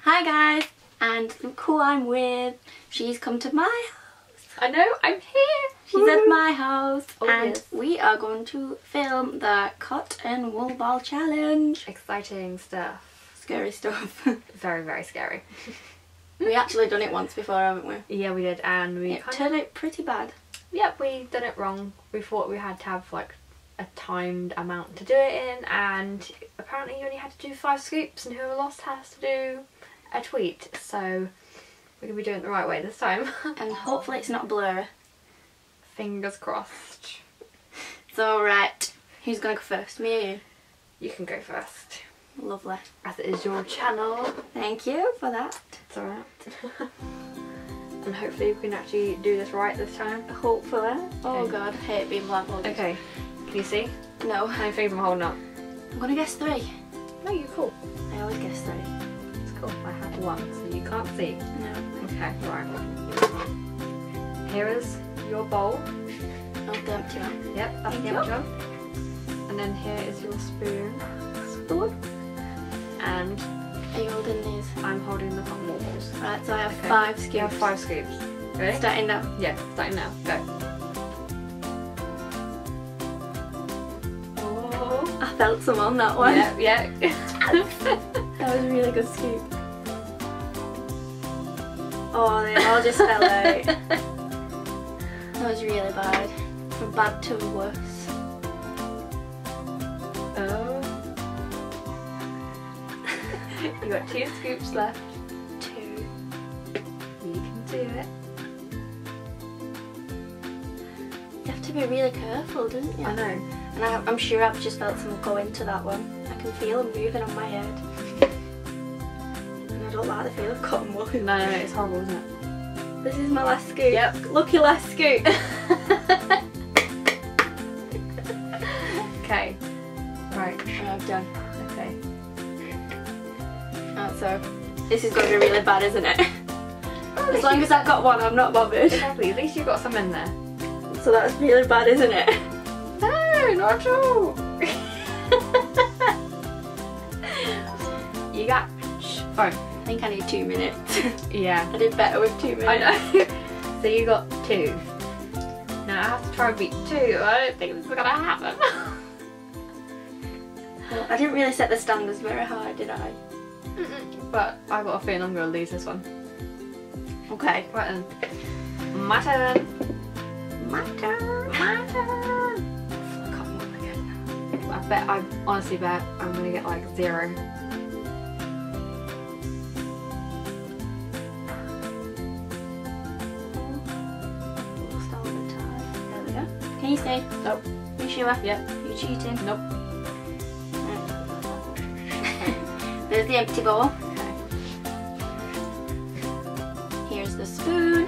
Hi guys, and look who I'm with. She's come to my house. I know, I'm here. She's at my house Oh, and yes. we are going to film the cotton wool ball challenge. Exciting stuff. Scary stuff. Very, very scary. we actually done it once before, haven't we? Yeah, we did, and we It turned out pretty bad. Yep, we done it wrong. We thought we had to have like a timed amount to do it in, and apparently you only had to do five scoops, and whoever lost has to do a tweet. So we're gonna be doing it the right way this time. And hopefully it's not blurry. Fingers crossed. So right, who's gonna go first? Me or you? You can go first, Lovely. as it is your channel. Thank you for that. It's alright. and hopefully we can actually do this right this time. Hopefully. Oh god, I hate being blindfolded. Okay, can you see? No. How many fingers I'm holding up? I'm gonna guess three. No, you're cool. I always guess three. It's cool. I have one, so you can't see. No. Okay, right. Here is your bowl. Oh, the empty one. Yep, that's Thank the empty one. And then here is your spoon. Spoon. And Are you holding these? I'm holding the wool balls. Right, so I have Okay. five scoops. You have five scoops. Ready? Starting now. Yeah, starting now. Go. Felt some on that one. Yeah, yeah. That was a really good scoop. Oh, they all just fell out. That was really bad. From bad to worse. oh. you got two scoops left. Two. You can do it. You have to be really careful, don't you? I know. And I, I'm sure I've just felt some go into that one. I can feel them moving on my head. And I don't like the feel of cotton wool. No, no, no, it's horrible, isn't it? This is my last scoop. Yep. Lucky last scoop. okay. Right. I've done. Okay. Right, so this is going to be really bad, isn't it? As long as I've got one, I'm not bothered. Exactly. At least you've got some in there. So that's really bad, isn't it? You got. Phone. I think I need two minutes. Yeah. I did better with two minutes. I know. so you got two. Now I have to try and beat two. I don't think this is gonna happen. Well, I didn't really set the standards very high, did I? but I got a feeling I'm gonna lose this one. Okay. Right then. My turn. My turn. My turn. I bet. I honestly bet I'm gonna get like zero. Lost all the time. There we go. Can you stay? Nope. You sure? Yep. You cheating? Nope. There's the empty bowl. Okay. Here's the spoon.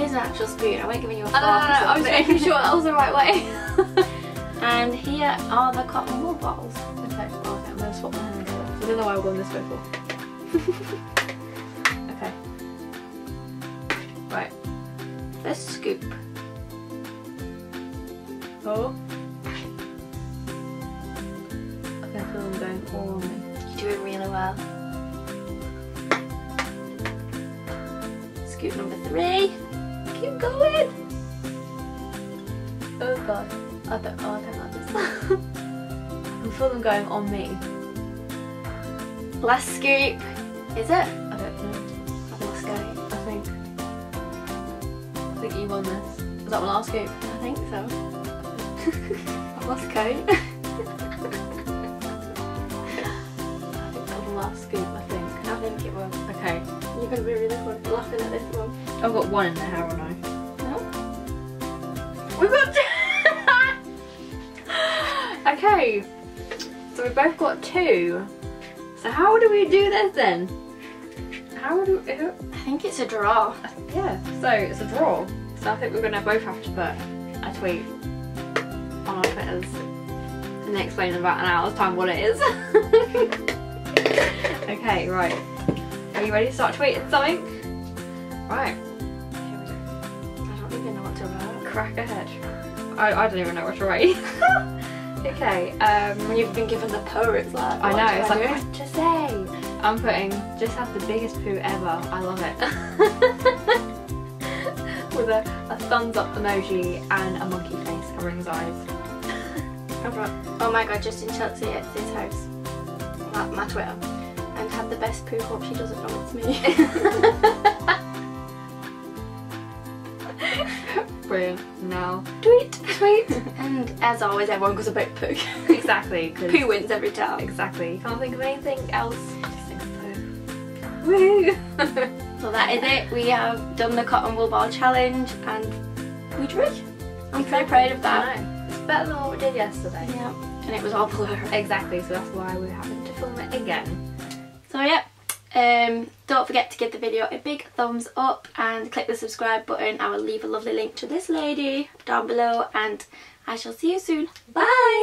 Here's an actual spoon. I won't give you a fork I no, I was making sure that was the right way. And here are the cotton wool balls. Okay, okay, I'm gonna swap my hands over. I don't know why I've gone this way for. okay. Right. Let's scoop. Oh. I can feel them going all on me. You're doing really well. Scoop number three. Keep going. Oh god. I don't, oh, I don't like this. I can feel them going on me. Last scoop. Is it? I don't know. I've lost count. I think. I think you won this. Is that my last scoop? I think so. I've lost count. I think that was the last scoop, I think. I think it was. Okay. You're gonna be really fun laughing at this one. I've got one in there, haven't I? No? We got two. okay, so we both got two. So how do we do this then? How do who, I think it's a draw. yeah? So it's a draw. So I think we're gonna both have to put a tweet on our twitters and explain in about an hour's time what it is. okay, right. Are you ready to start tweeting something? Right. I don't even know what to write. Crack ahead. I, I don't even know what to write. okay, um, When you've been given the poo, it's like. I know, it's I like, what to say? I'm putting, just have the biggest poo ever. I love it. With a, a thumbs up emoji and a monkey face covering his eyes. Oh my god, Justin Chelsea at this house. At my Twitter. And had the best poo. Hope she doesn't know it's me. Brilliant. Now, Tweet, tweet. and as always, everyone goes about poo. exactly. poo wins every time. Exactly. Can't think of anything else. Just think of poo. Woo! So that is it. We have done the cotton wool ball challenge and we drew. I'm very proud of that. It's better than what we did yesterday. Yeah. And it was all blur. Exactly, so that's why we're having to film it again. Um, don't forget to give the video a big thumbs up and click the subscribe button. I will leave a lovely link to this lady down below and I shall see you soon. Bye!